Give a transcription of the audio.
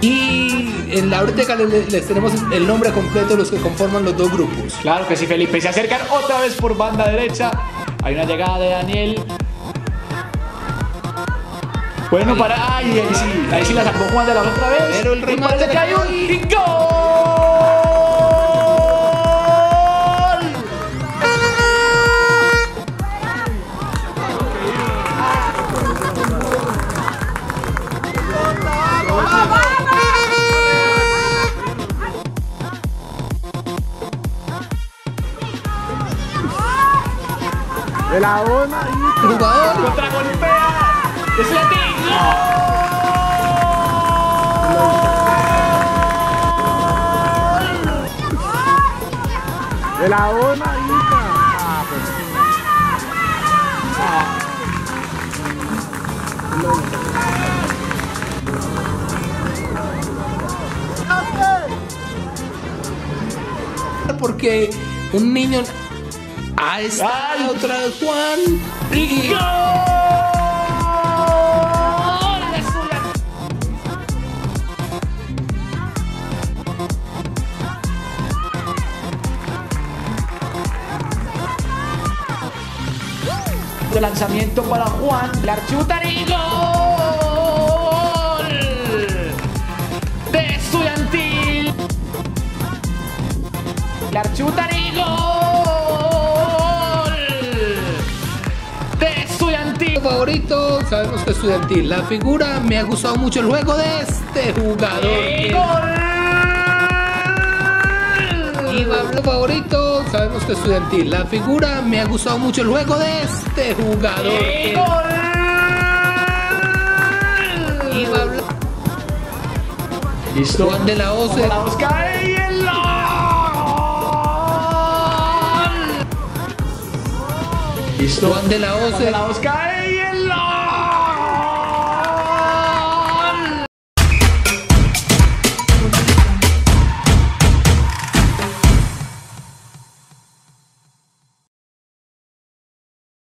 Y en la ahorita les, tenemos el nombre completo de los que conforman los dos grupos. Claro que sí, Felipe. Se acercan otra vez por banda derecha. Hay una llegada de Daniel. Bueno, para. Ay, ahí sí, ahí sí la sacó Juan de la otra vez. Pero el remate y ¡Gol! De la ona. Jugador. Contra golpea. Es la De la ona, Porque un niño. Ay. otra vez Juan. Y. De lanzamiento para Juan. La chuta y gol. La chuta y gol. De estudiantil. favorito, sabemos que es estudiantil. La figura me ha gustado mucho el juego de este jugador. Y gol. Y Pablo favorito, sabemos que es estudiantil. La figura me ha gustado mucho el juego de este jugador. Y que- gol. Y Pablo Listo. Juan de la Oce. Listo. Juan de la Juan de Oscar